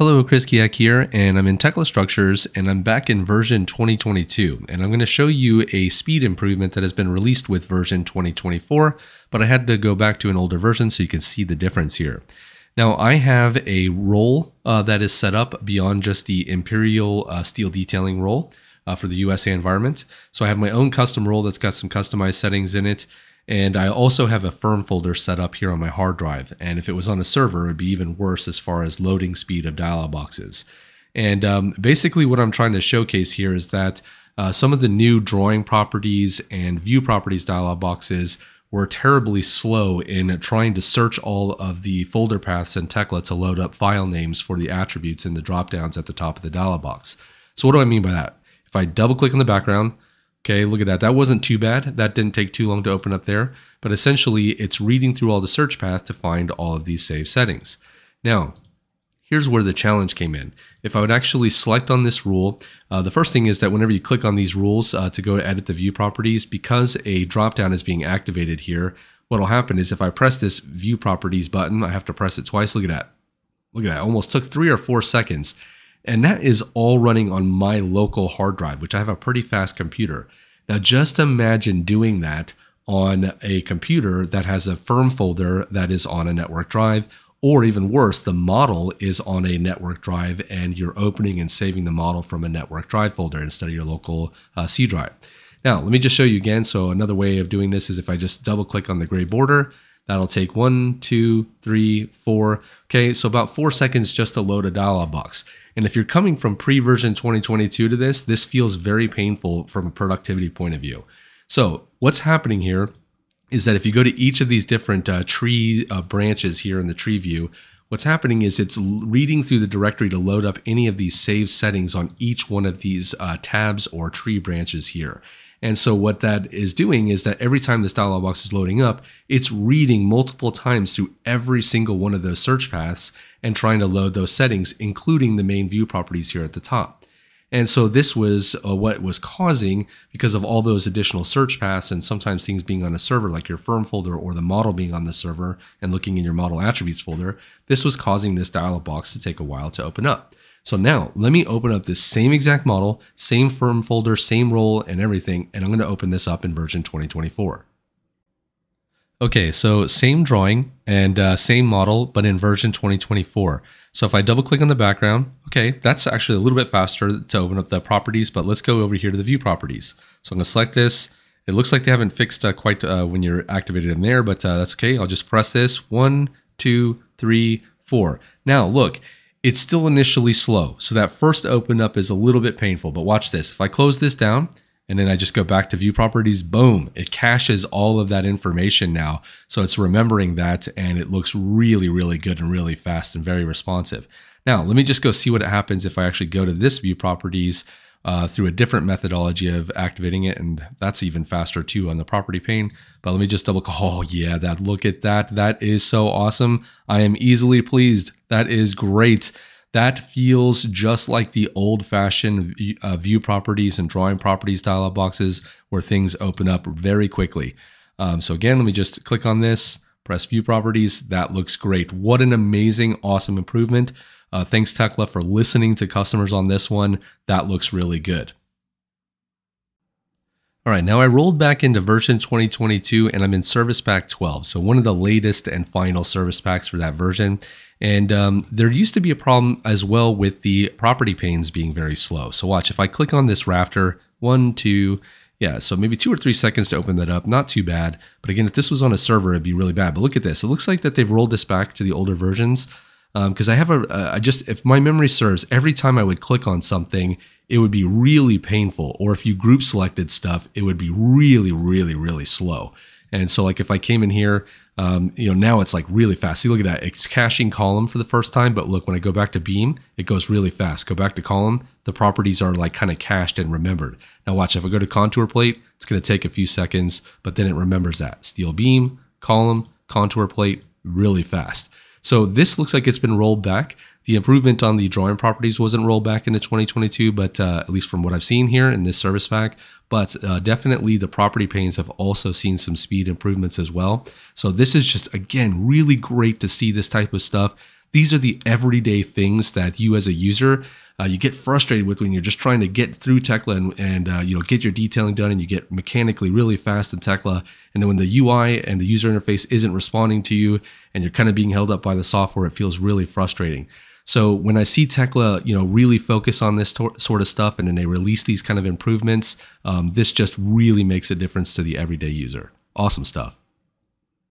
Hello, Chris Keyack here, and I'm in Tekla Structures, and I'm back in version 2022, and I'm going to show you a speed improvement that has been released with version 2024, but I had to go back to an older version so you can see the difference here. Now, I have a role uh, that is set up beyond just the Imperial uh, steel detailing role uh, for the USA environment. So I have my own custom role that's got some customized settings in it, and I also have a firm folder set up here on my hard drive. And if it was on a server, it would be even worse as far as loading speed of dialog boxes. And um, basically what I'm trying to showcase here is that uh, some of the new drawing properties and view properties dialog boxes were terribly slow in trying to search all of the folder paths in Tekla to load up file names for the attributes in the dropdowns at the top of the dialog box. So what do I mean by that? If I double click on the background, Okay, look at that. That wasn't too bad. That didn't take too long to open up there. But essentially, it's reading through all the search path to find all of these saved settings. Now, here's where the challenge came in. If I would actually select on this rule, uh, the first thing is that whenever you click on these rules uh, to go to edit the view properties, because a dropdown is being activated here, what will happen is if I press this view properties button, I have to press it twice. Look at that. Look at that. Almost took three or four seconds. And that is all running on my local hard drive, which I have a pretty fast computer. Now, just imagine doing that on a computer that has a firm folder that is on a network drive, or even worse, the model is on a network drive and you're opening and saving the model from a network drive folder instead of your local uh, C drive. Now, let me just show you again. So another way of doing this is if I just double click on the gray border, That'll take one, two, three, four. Okay, so about four seconds just to load a dialog box. And if you're coming from pre-version 2022 to this, this feels very painful from a productivity point of view. So what's happening here is that if you go to each of these different uh, tree uh, branches here in the tree view, what's happening is it's reading through the directory to load up any of these saved settings on each one of these uh, tabs or tree branches here. And so what that is doing is that every time this dialog box is loading up, it's reading multiple times through every single one of those search paths and trying to load those settings, including the main view properties here at the top. And so this was uh, what was causing, because of all those additional search paths and sometimes things being on a server like your firm folder or the model being on the server and looking in your model attributes folder, this was causing this dialog box to take a while to open up. So now let me open up this same exact model, same firm folder, same role and everything, and I'm going to open this up in version 2024. Okay, so same drawing and uh, same model, but in version 2024. So if I double click on the background, okay, that's actually a little bit faster to open up the properties, but let's go over here to the view properties. So I'm gonna select this. It looks like they haven't fixed uh, quite uh, when you're activated in there, but uh, that's okay. I'll just press this, one, two, three, four. Now look, it's still initially slow. So that first open up is a little bit painful, but watch this. If I close this down and then I just go back to view properties, boom, it caches all of that information now. So it's remembering that and it looks really, really good and really fast and very responsive. Now, let me just go see what happens if I actually go to this view properties uh, through a different methodology of activating it. And that's even faster too on the property pane. But let me just double, oh yeah, that look at that. That is so awesome. I am easily pleased. That is great. That feels just like the old fashioned uh, view properties and drawing properties dialog boxes where things open up very quickly. Um, so again, let me just click on this, press view properties. That looks great. What an amazing, awesome improvement. Uh, thanks, Tekla, for listening to customers on this one. That looks really good. All right, now I rolled back into version 2022 and I'm in Service Pack 12. So one of the latest and final service packs for that version. And um, there used to be a problem as well with the property panes being very slow. So watch, if I click on this rafter, one, two, yeah, so maybe two or three seconds to open that up. Not too bad. But again, if this was on a server, it'd be really bad. But look at this. It looks like that they've rolled this back to the older versions because um, I have a, uh, I just, if my memory serves, every time I would click on something, it would be really painful. Or if you group selected stuff, it would be really, really, really slow. And so like if I came in here, um, you know, now it's like really fast. See, look at that. It's caching column for the first time, but look, when I go back to beam, it goes really fast. Go back to column, the properties are like kind of cached and remembered. Now watch, if I go to contour plate, it's going to take a few seconds, but then it remembers that. Steel beam, column, contour plate, really fast. So this looks like it's been rolled back. The improvement on the drawing properties wasn't rolled back into 2022, but uh, at least from what I've seen here in this service pack, but uh, definitely the property panes have also seen some speed improvements as well. So this is just, again, really great to see this type of stuff. These are the everyday things that you as a user uh, you get frustrated with when you're just trying to get through Tekla and, and uh, you know get your detailing done and you get mechanically really fast in Tekla and then when the UI and the user interface isn't responding to you and you're kind of being held up by the software it feels really frustrating. So when I see Tekla, you know, really focus on this sort of stuff and then they release these kind of improvements, um, this just really makes a difference to the everyday user. Awesome stuff.